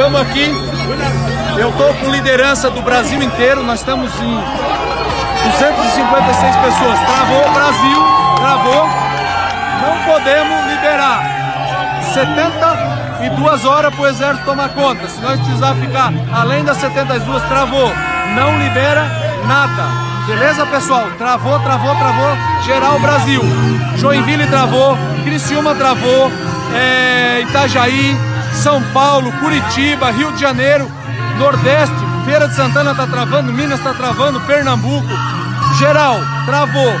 estamos aqui. Eu estou com liderança do Brasil inteiro. Nós estamos em 256 pessoas. Travou o Brasil, travou. Não podemos liberar. 72 horas para o exército tomar conta. Se nós precisar ficar além das 72, travou. Não libera nada. Beleza, pessoal? Travou, travou, travou. Geral Brasil. Joinville travou, Criciúma travou, é, Itajaí, São Paulo, Curitiba, Rio de Janeiro, Nordeste, Feira de Santana tá travando, Minas tá travando, Pernambuco. Geral, travou.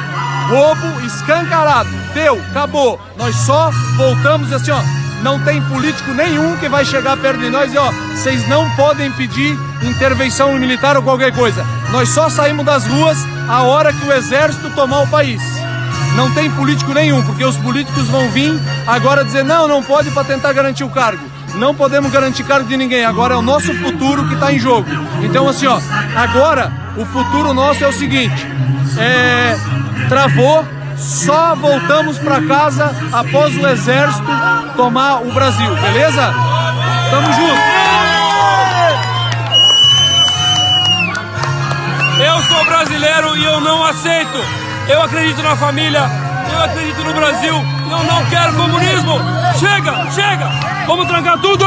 Roubo escancarado. Deu, acabou. Nós só voltamos assim, ó. Não tem político nenhum que vai chegar perto de nós e ó, vocês não podem pedir intervenção militar ou qualquer coisa. Nós só saímos das ruas a hora que o exército tomar o país. Não tem político nenhum, porque os políticos vão vir agora dizer não, não pode para tentar garantir o cargo. Não podemos garantir cargo de ninguém. Agora é o nosso futuro que está em jogo. Então assim, ó, agora o futuro nosso é o seguinte: é, travou, só voltamos para casa após o exército tomar o Brasil, beleza? Tamo junto. Eu sou brasileiro e eu não aceito. Eu acredito na família, eu acredito no Brasil, eu não quero comunismo. Chega, chega, Vamos trancar tudo!